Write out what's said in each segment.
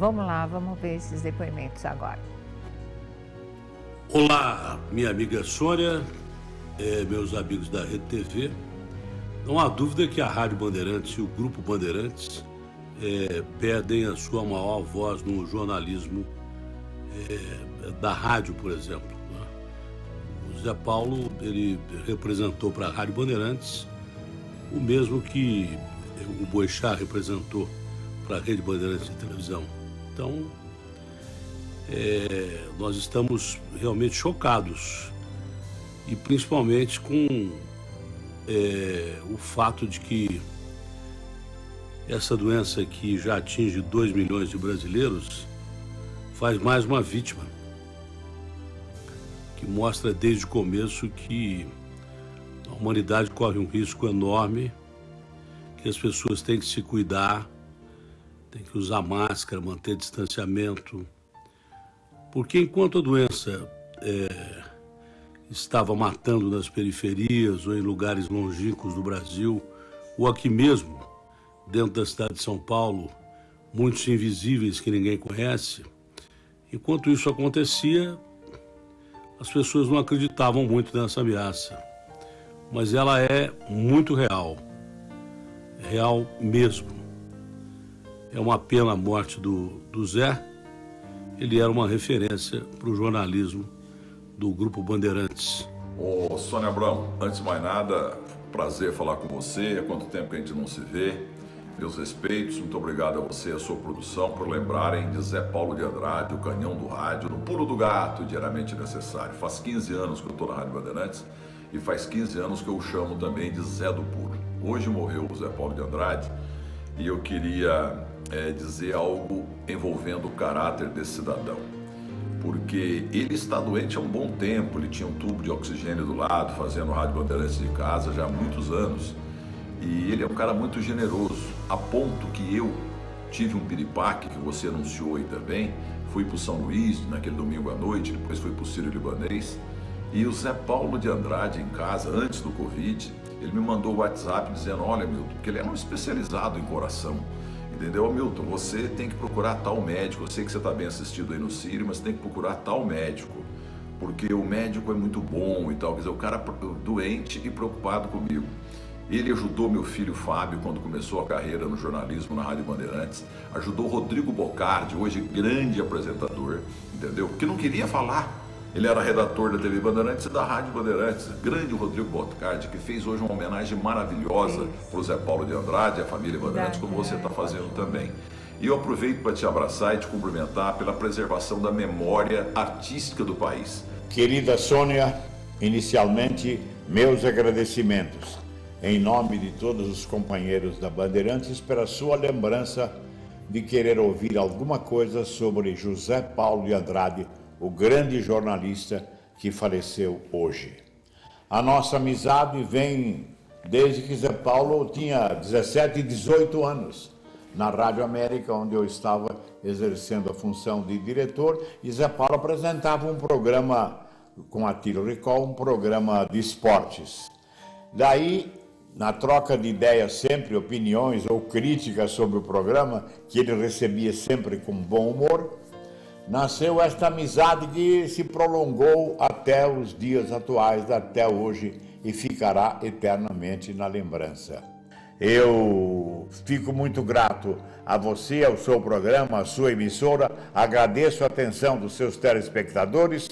Vamos lá, vamos ver esses depoimentos agora. Olá, minha amiga Sônia, é, meus amigos da Rede TV. Não há dúvida que a Rádio Bandeirantes e o Grupo Bandeirantes é, pedem a sua maior voz no jornalismo é, da rádio, por exemplo. Né? O Zé Paulo ele representou para a Rádio Bandeirantes o mesmo que o Boechat representou para a Rede Bandeirantes de televisão. Então, é, nós estamos realmente chocados. E principalmente com é, o fato de que essa doença que já atinge 2 milhões de brasileiros faz mais uma vítima, que mostra desde o começo que a humanidade corre um risco enorme, que as pessoas têm que se cuidar, têm que usar máscara, manter distanciamento, porque enquanto a doença é, estava matando nas periferias ou em lugares longínquos do Brasil, ou aqui mesmo, dentro da cidade de São Paulo, muitos invisíveis que ninguém conhece. Enquanto isso acontecia, as pessoas não acreditavam muito nessa ameaça. Mas ela é muito real. Real mesmo. É uma pena a morte do, do Zé. Ele era uma referência para o jornalismo do Grupo Bandeirantes. Ô, Sônia Abrão, antes de mais nada, prazer falar com você. Há quanto tempo que a gente não se vê? Meus respeitos, muito obrigado a você e a sua produção por lembrarem de Zé Paulo de Andrade, o canhão do rádio, no pulo do gato, diariamente necessário. Faz 15 anos que eu estou na Rádio Bandeirantes e faz 15 anos que eu o chamo também de Zé do Pulo. Hoje morreu o Zé Paulo de Andrade e eu queria é, dizer algo envolvendo o caráter desse cidadão. Porque ele está doente há um bom tempo, ele tinha um tubo de oxigênio do lado, fazendo Rádio Bandeirantes de casa já há muitos anos. E ele é um cara muito generoso, a ponto que eu tive um piripaque que você anunciou aí também. Fui para o São Luís naquele domingo à noite, depois fui para o Sírio Libanês. E o Zé Paulo de Andrade em casa, antes do Covid, ele me mandou o WhatsApp dizendo: Olha, Milton, porque ele é um especializado em coração. Entendeu, Milton? Você tem que procurar tal médico. Eu sei que você está bem assistido aí no Sírio, mas tem que procurar tal médico. Porque o médico é muito bom e tal. Quer dizer, o cara doente e preocupado comigo. Ele ajudou meu filho Fábio quando começou a carreira no jornalismo na Rádio Bandeirantes. Ajudou Rodrigo Bocardi, hoje grande apresentador, entendeu? Que não queria falar. Ele era redator da TV Bandeirantes e da Rádio Bandeirantes. Grande Rodrigo Bocardi, que fez hoje uma homenagem maravilhosa para o Zé Paulo de Andrade, a família Bandeirantes, como você está fazendo também. E eu aproveito para te abraçar e te cumprimentar pela preservação da memória artística do país. Querida Sônia, inicialmente, meus agradecimentos em nome de todos os companheiros da Bandeirantes, pela sua lembrança de querer ouvir alguma coisa sobre José Paulo de Andrade, o grande jornalista que faleceu hoje. A nossa amizade vem desde que Zé Paulo tinha 17 e 18 anos, na Rádio América, onde eu estava exercendo a função de diretor, e Zé Paulo apresentava um programa com a Tiro Recall, um programa de esportes. Daí na troca de ideias sempre, opiniões ou críticas sobre o programa, que ele recebia sempre com bom humor, nasceu esta amizade que se prolongou até os dias atuais, até hoje, e ficará eternamente na lembrança. Eu fico muito grato a você, ao seu programa, à sua emissora, agradeço a atenção dos seus telespectadores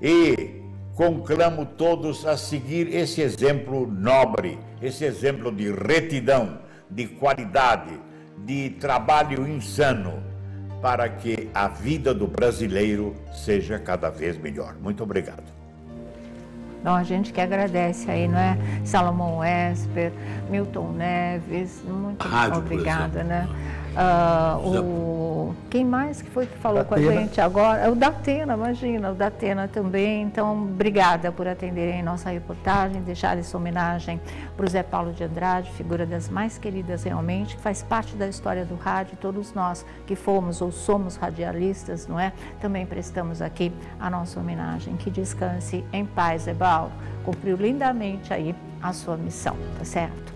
e conclamo todos a seguir esse exemplo nobre, esse exemplo de retidão, de qualidade, de trabalho insano, para que a vida do brasileiro seja cada vez melhor. Muito obrigado. Então a gente que agradece aí, não é? Salomão Esper, Milton Neves, muito Rádio, obrigada, né? Uh, o, quem mais que foi que falou Datena. com a gente agora? É o Datena, imagina, o Datena também. Então, obrigada por atenderem nossa reportagem, deixar essa homenagem para o Zé Paulo de Andrade, figura das mais queridas realmente, que faz parte da história do rádio. Todos nós que fomos ou somos radialistas, não é? Também prestamos aqui a nossa homenagem. Que descanse em paz, Zé Paulo. Cumpriu lindamente aí a sua missão, tá certo?